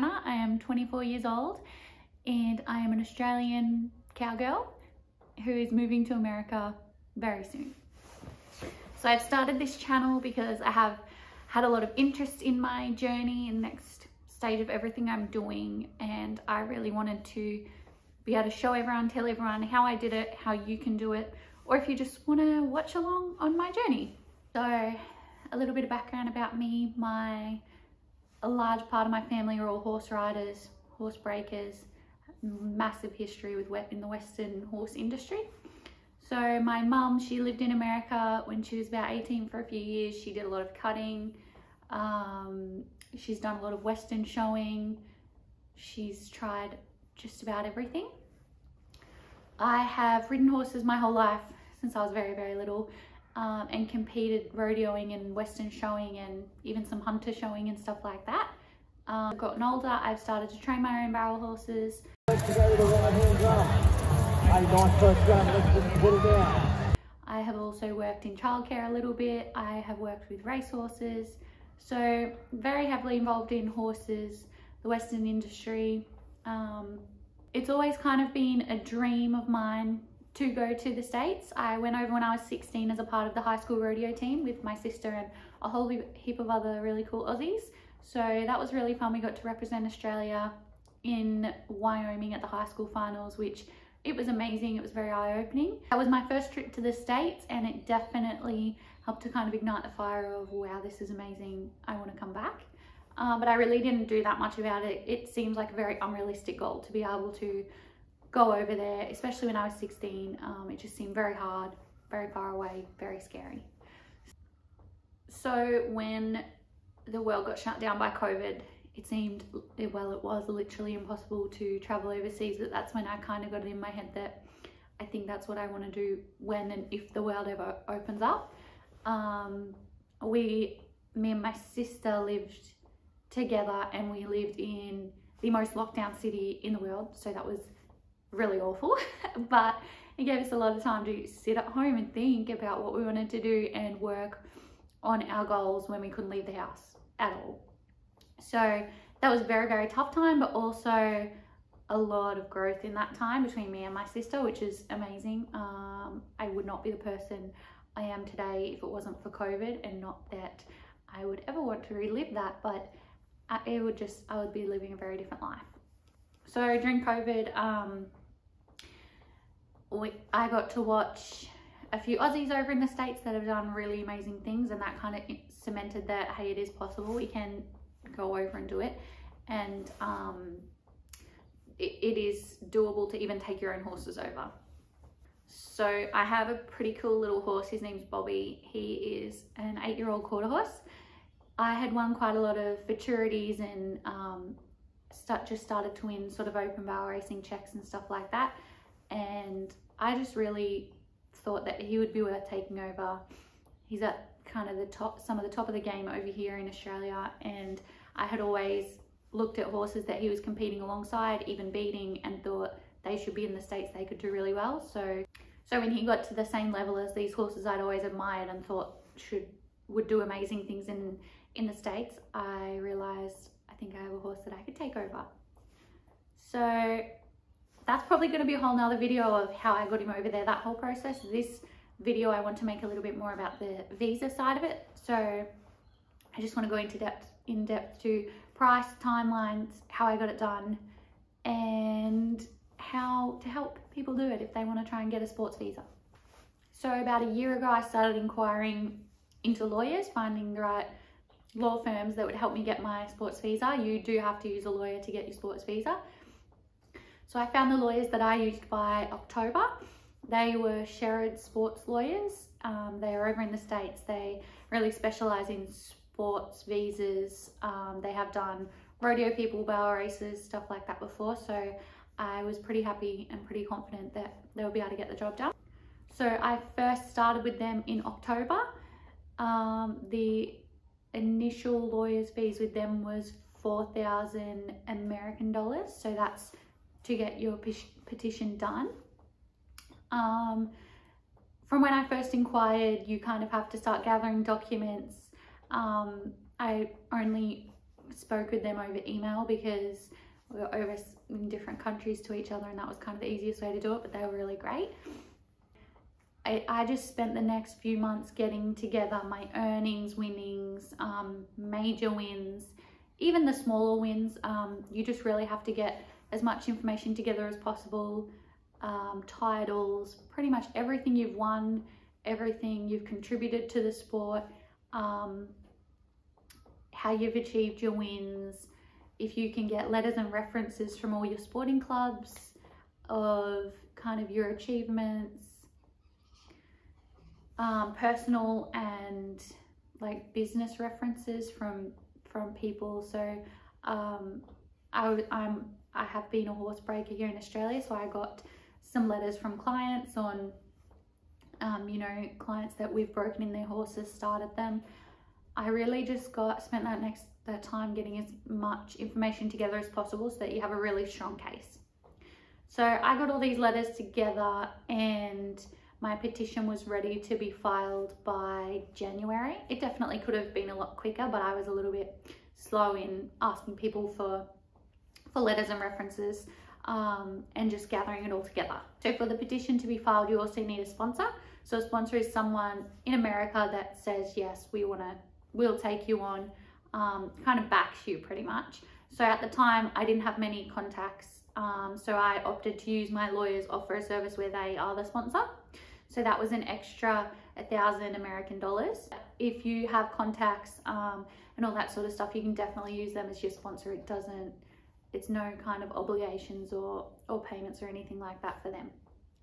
Montana. I am 24 years old and I am an Australian cowgirl who is moving to America very soon. So I've started this channel because I have had a lot of interest in my journey and next stage of everything I'm doing and I really wanted to be able to show everyone, tell everyone how I did it, how you can do it, or if you just want to watch along on my journey. So a little bit of background about me. My, a large part of my family are all horse riders, horse breakers, massive history with in the Western horse industry. So my mum, she lived in America when she was about 18 for a few years. She did a lot of cutting. Um, she's done a lot of Western showing. She's tried just about everything. I have ridden horses my whole life since I was very, very little um, and competed rodeoing and western showing and even some hunter showing and stuff like that. Um, I've gotten older, I've started to train my own barrel horses. I have also worked in childcare a little bit. I have worked with racehorses. So very heavily involved in horses, the Western industry. Um, it's always kind of been a dream of mine to go to the States. I went over when I was 16 as a part of the high school rodeo team with my sister and a whole heap of other really cool Aussies. So that was really fun. We got to represent Australia in Wyoming at the high school finals, which it was amazing. It was very eye-opening. That was my first trip to the States and it definitely helped to kind of ignite the fire of, wow, this is amazing. I want to come back. Um, but I really didn't do that much about it. It seems like a very unrealistic goal to be able to go over there, especially when I was 16. Um, it just seemed very hard, very far away, very scary. So when the world got shut down by COVID, it seemed, well, it was literally impossible to travel overseas, but that's when I kind of got it in my head that I think that's what I want to do when and if the world ever opens up. Um, we, me and my sister lived together and we lived in the most lockdown city in the world. So that was really awful, but it gave us a lot of time to sit at home and think about what we wanted to do and work on our goals when we couldn't leave the house at all. So that was a very, very tough time, but also a lot of growth in that time between me and my sister, which is amazing. Um, I would not be the person I am today if it wasn't for COVID and not that I would ever want to relive that, but it would just, I would be living a very different life. So during COVID, um, we, I got to watch a few Aussies over in the States that have done really amazing things and that kind of cemented that, hey, it is possible. We can go over and do it. And um, it, it is doable to even take your own horses over. So I have a pretty cool little horse. His name's Bobby. He is an eight-year-old quarter horse. I had won quite a lot of futurities and um, start, just started to win sort of open barrel racing checks and stuff like that and I just really thought that he would be worth taking over. He's at kind of the top, some of the top of the game over here in Australia and I had always looked at horses that he was competing alongside, even beating and thought they should be in the States, they could do really well. So, so when he got to the same level as these horses I'd always admired and thought should, would do amazing things in, in the States, I realized I think I have a horse that I could take over. So that's probably going to be a whole nother video of how I got him over there, that whole process. This video, I want to make a little bit more about the visa side of it. So I just want to go into depth, in depth to price, timelines, how I got it done, and how to help people do it if they want to try and get a sports visa. So about a year ago, I started inquiring into lawyers, finding the right law firms that would help me get my sports visa. You do have to use a lawyer to get your sports visa. So I found the lawyers that I used by October. They were Sherrod Sports Lawyers. Um, they are over in the States. They really specialize in sports visas. Um, they have done rodeo people, barrel races, stuff like that before. So I was pretty happy and pretty confident that they would be able to get the job done. So I first started with them in October. Um, the initial lawyer's fees with them was 4,000 American dollars. So that's to get your petition done. Um, from when I first inquired, you kind of have to start gathering documents, Um, I only spoke with them over email because we were over in different countries to each other and that was kind of the easiest way to do it, but they were really great. I, I just spent the next few months getting together my earnings, winnings, um, major wins, even the smaller wins. Um, you just really have to get as much information together as possible, um, titles, pretty much everything you've won, everything you've contributed to the sport, um, how you've achieved your wins, if you can get letters and references from all your sporting clubs of kind of your achievements, um, personal and like business references from from people. So um, I, I'm I have been a horse breaker here in Australia, so I got some letters from clients on um, you know clients that we've broken in their horses, started them. I really just got spent that next that time getting as much information together as possible so that you have a really strong case. So I got all these letters together and my petition was ready to be filed by January. It definitely could have been a lot quicker, but I was a little bit slow in asking people for, for letters and references um, and just gathering it all together. So for the petition to be filed, you also need a sponsor. So a sponsor is someone in America that says, yes, we want to, we'll take you on, um, kind of backs you pretty much. So at the time, I didn't have many contacts. Um, so I opted to use my lawyer's offer a service where they are the sponsor. So that was an extra a thousand American dollars. If you have contacts um, and all that sort of stuff, you can definitely use them as your sponsor. It doesn't, it's no kind of obligations or, or payments or anything like that for them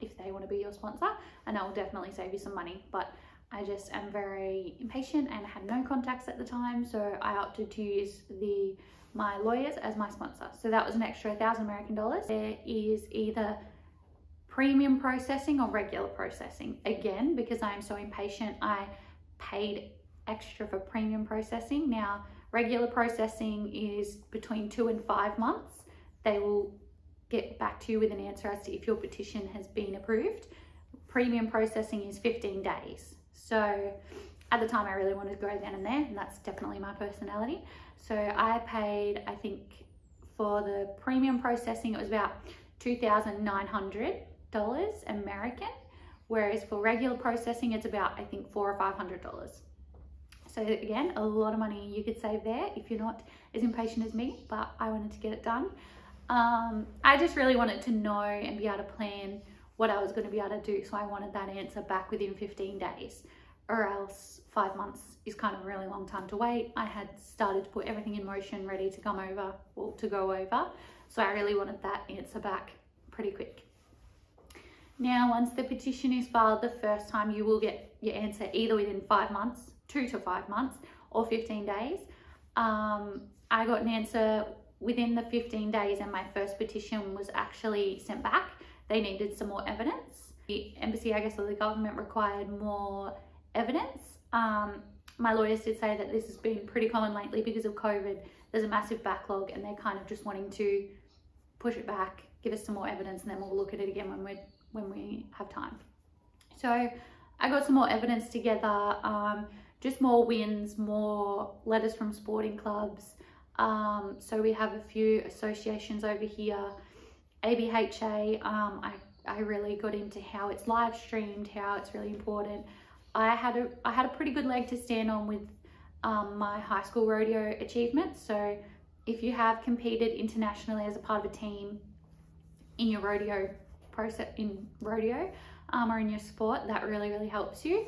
if they want to be your sponsor and that will definitely save you some money. But I just am very impatient and had no contacts at the time. So I opted to use the my lawyers as my sponsor. So that was an extra thousand American dollars. There is either premium processing or regular processing. Again, because I am so impatient, I paid extra for premium processing. Now, regular processing is between two and five months. They will get back to you with an answer as to if your petition has been approved. Premium processing is 15 days. So at the time I really wanted to go then and there and that's definitely my personality. So I paid, I think for the premium processing, it was about 2,900 dollars American, whereas for regular processing, it's about, I think, four or five hundred dollars. So again, a lot of money you could save there if you're not as impatient as me, but I wanted to get it done. Um, I just really wanted to know and be able to plan what I was going to be able to do. So I wanted that answer back within 15 days or else five months is kind of a really long time to wait. I had started to put everything in motion ready to come over, or to go over. So I really wanted that answer back pretty quick. Now, once the petition is filed the first time, you will get your answer either within five months, two to five months, or 15 days. Um, I got an answer within the 15 days and my first petition was actually sent back. They needed some more evidence. The embassy, I guess, or the government required more evidence. Um, my lawyers did say that this has been pretty common lately because of COVID. There's a massive backlog and they're kind of just wanting to push it back, give us some more evidence, and then we'll look at it again when we're when we have time. So I got some more evidence together, um, just more wins, more letters from sporting clubs. Um, so we have a few associations over here. ABHA, um, I, I really got into how it's live streamed, how it's really important. I had a, I had a pretty good leg to stand on with um, my high school rodeo achievements. So if you have competed internationally as a part of a team in your rodeo process in rodeo um, or in your sport, that really, really helps you.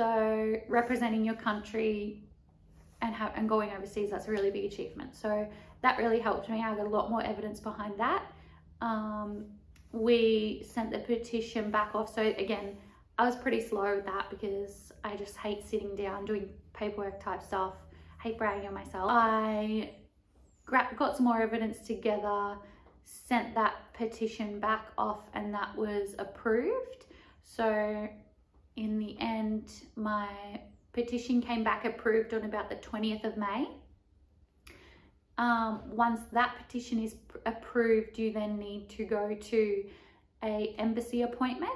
So representing your country and, have, and going overseas, that's a really big achievement. So that really helped me. I got a lot more evidence behind that. Um, we sent the petition back off. So again, I was pretty slow with that because I just hate sitting down doing paperwork type stuff. I hate bragging on myself. I got some more evidence together sent that petition back off and that was approved. So in the end, my petition came back approved on about the 20th of May. Um, once that petition is approved, you then need to go to a embassy appointment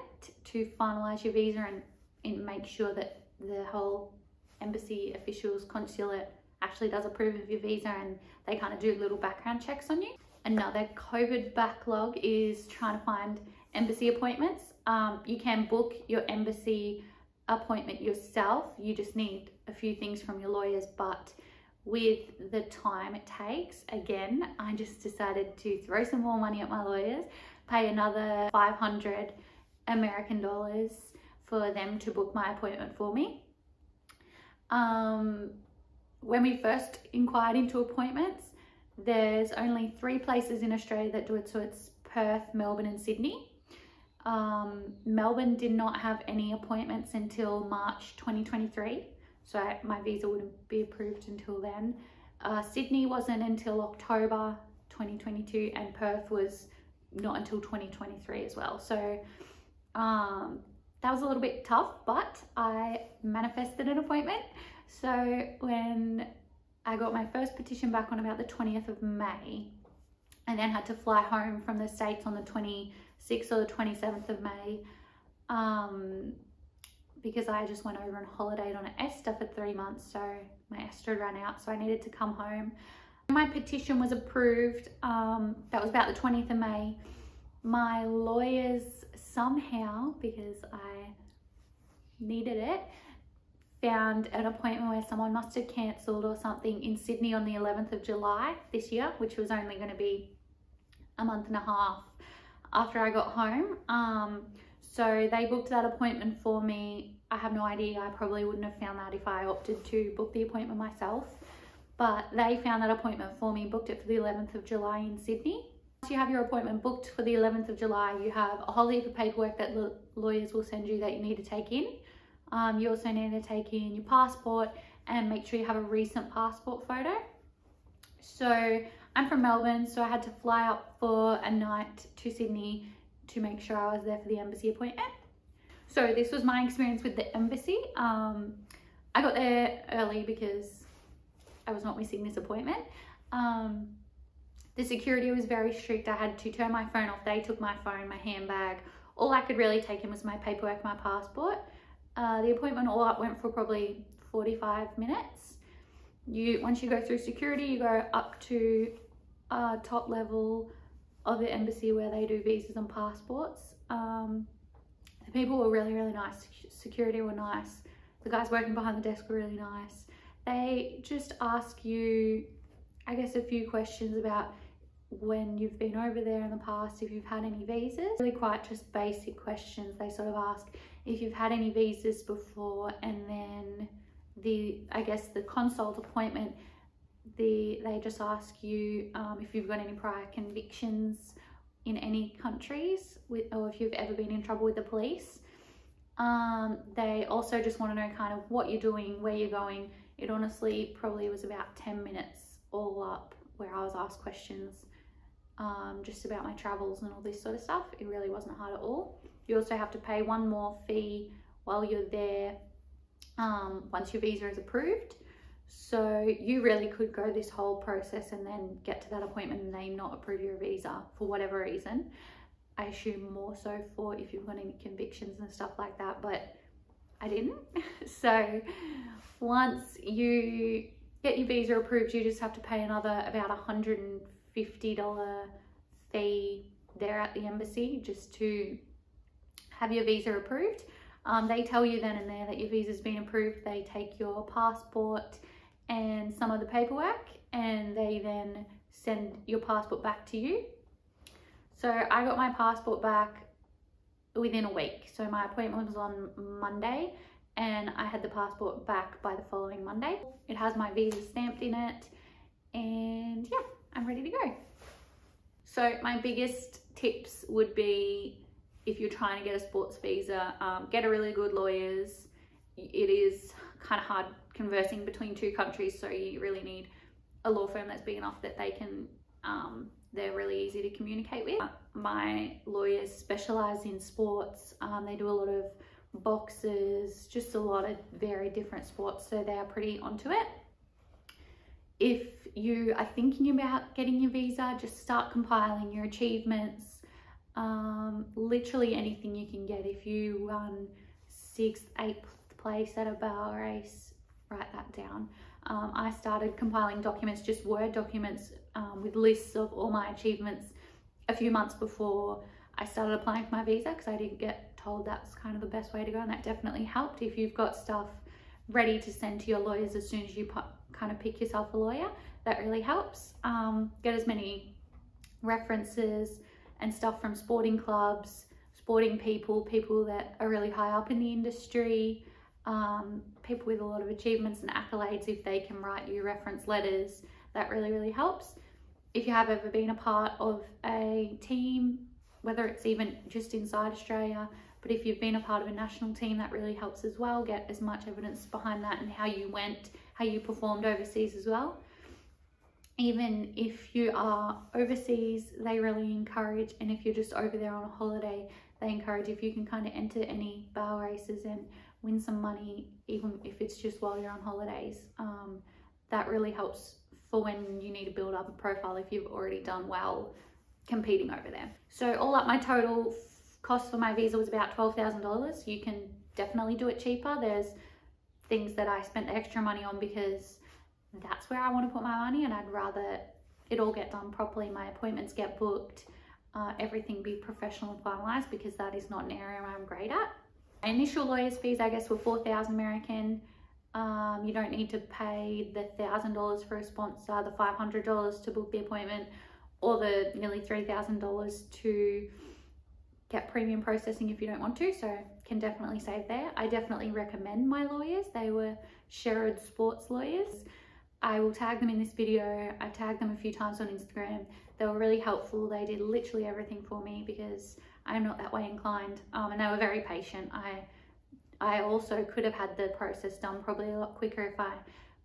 to finalize your visa and, and make sure that the whole embassy officials, consulate actually does approve of your visa and they kind of do little background checks on you. Another COVID backlog is trying to find embassy appointments. Um, you can book your embassy appointment yourself. You just need a few things from your lawyers, but with the time it takes, again, I just decided to throw some more money at my lawyers, pay another 500 American dollars for them to book my appointment for me. Um, when we first inquired into appointments, there's only three places in Australia that do it, so it's Perth, Melbourne, and Sydney. Um, Melbourne did not have any appointments until March 2023, so my visa wouldn't be approved until then. Uh, Sydney wasn't until October 2022, and Perth was not until 2023 as well. So um, that was a little bit tough, but I manifested an appointment. So when I got my first petition back on about the 20th of May, and then had to fly home from the States on the 26th or the 27th of May, um, because I just went over and holidayed on an ESTA for three months. So my ESTA ran out, so I needed to come home. My petition was approved. Um, that was about the 20th of May. My lawyers somehow, because I needed it, found an appointment where someone must have cancelled or something in Sydney on the 11th of July this year, which was only going to be a month and a half after I got home. Um, so they booked that appointment for me. I have no idea. I probably wouldn't have found that if I opted to book the appointment myself. But they found that appointment for me, booked it for the 11th of July in Sydney. Once you have your appointment booked for the 11th of July, you have a whole heap of paperwork that lawyers will send you that you need to take in. Um, you also need to take in your passport and make sure you have a recent passport photo. So I'm from Melbourne, so I had to fly up for a night to Sydney to make sure I was there for the embassy appointment. So this was my experience with the embassy. Um, I got there early because I was not missing this appointment. Um, the security was very strict. I had to turn my phone off. They took my phone, my handbag. All I could really take in was my paperwork, my passport. Uh, the appointment all up went for probably 45 minutes. You Once you go through security, you go up to uh, top level of the embassy where they do visas and passports. Um, the people were really, really nice. Security were nice. The guys working behind the desk were really nice. They just ask you, I guess, a few questions about when you've been over there in the past, if you've had any visas. Really quite just basic questions. They sort of ask if you've had any visas before and then the, I guess the consult appointment, the they just ask you um, if you've got any prior convictions in any countries with, or if you've ever been in trouble with the police. Um, they also just want to know kind of what you're doing, where you're going. It honestly probably was about 10 minutes all up where I was asked questions um, just about my travels and all this sort of stuff. It really wasn't hard at all. You also have to pay one more fee while you're there um, once your visa is approved. So you really could go this whole process and then get to that appointment and they not approve your visa for whatever reason. I assume more so for if you've got any convictions and stuff like that, but I didn't. so once you get your visa approved, you just have to pay another about $150 fee there at the embassy just to have your visa approved. Um, they tell you then and there that your visa's been approved. They take your passport and some of the paperwork and they then send your passport back to you. So I got my passport back within a week. So my appointment was on Monday and I had the passport back by the following Monday. It has my visa stamped in it and yeah, I'm ready to go. So my biggest tips would be if you're trying to get a sports visa, um, get a really good lawyers. It is kind of hard conversing between two countries, so you really need a law firm that's big enough that they can, um, they're really easy to communicate with. My lawyers specialize in sports. Um, they do a lot of boxes, just a lot of very different sports, so they are pretty onto it. If you are thinking about getting your visa, just start compiling your achievements, um, literally anything you can get. If you run sixth, eighth place at a bar race write that down. Um, I started compiling documents, just Word documents um, with lists of all my achievements a few months before I started applying for my visa because I didn't get told that's kind of the best way to go and that definitely helped if you've got stuff ready to send to your lawyers as soon as you kind of pick yourself a lawyer that really helps um, get as many references and stuff from sporting clubs sporting people people that are really high up in the industry um, people with a lot of achievements and accolades if they can write you reference letters that really really helps if you have ever been a part of a team whether it's even just inside Australia but if you've been a part of a national team, that really helps as well. Get as much evidence behind that and how you went, how you performed overseas as well. Even if you are overseas, they really encourage, and if you're just over there on a holiday, they encourage if you can kind of enter any bar races and win some money, even if it's just while you're on holidays. Um, that really helps for when you need to build up a profile if you've already done well competing over there. So all up my total cost for my visa was about $12,000. You can definitely do it cheaper. There's things that I spent the extra money on because that's where I want to put my money and I'd rather it all get done properly. My appointments get booked, uh, everything be professional and finalized because that is not an area I'm great at. Initial lawyer's fees, I guess, were 4,000 American. Um, you don't need to pay the $1,000 for a sponsor, the $500 to book the appointment, or the nearly $3,000 to get premium processing if you don't want to, so can definitely save there. I definitely recommend my lawyers. They were Sherrod Sports Lawyers. I will tag them in this video. I tagged them a few times on Instagram. They were really helpful. They did literally everything for me because I'm not that way inclined um, and they were very patient. I I also could have had the process done probably a lot quicker if I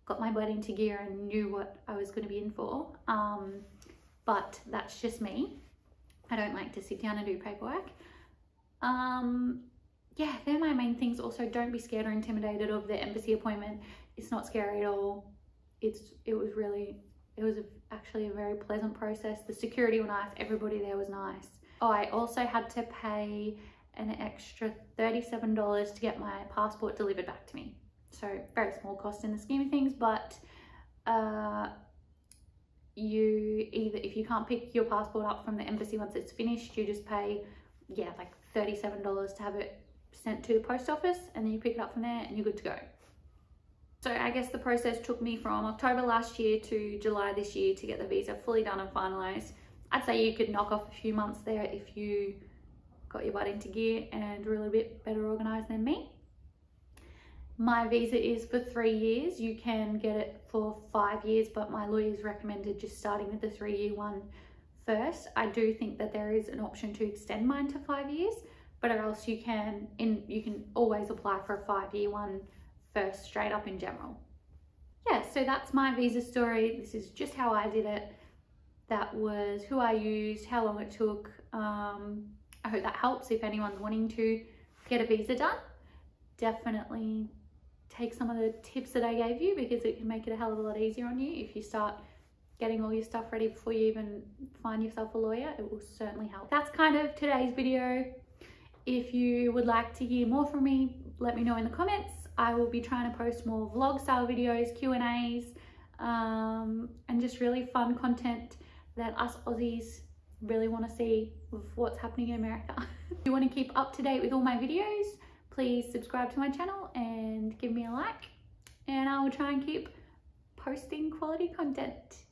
got my butt into gear and knew what I was going to be in for. Um, but that's just me. I don't like to sit down and do paperwork. Um, yeah, they're my main things. Also, don't be scared or intimidated of the embassy appointment. It's not scary at all. It's it was really it was actually a very pleasant process. The security were nice. Everybody there was nice. Oh, I also had to pay an extra $37 to get my passport delivered back to me. So very small cost in the scheme of things, but uh, you either if you can't pick your passport up from the embassy once it's finished you just pay yeah like $37 to have it sent to the post office and then you pick it up from there and you're good to go so I guess the process took me from October last year to July this year to get the visa fully done and finalized I'd say you could knock off a few months there if you got your butt into gear and were a little bit better organized than me my visa is for three years. You can get it for five years, but my lawyers recommended just starting with the three year one first. I do think that there is an option to extend mine to five years, but or else you can in you can always apply for a five year one first straight up in general. Yeah, so that's my visa story. This is just how I did it. That was who I used, how long it took. Um, I hope that helps if anyone's wanting to get a visa done. Definitely take some of the tips that I gave you because it can make it a hell of a lot easier on you if you start getting all your stuff ready before you even find yourself a lawyer it will certainly help that's kind of today's video if you would like to hear more from me let me know in the comments i will be trying to post more vlog style videos q and a's um, and just really fun content that us aussies really want to see of what's happening in america if you want to keep up to date with all my videos please subscribe to my channel and give me a like and I will try and keep posting quality content.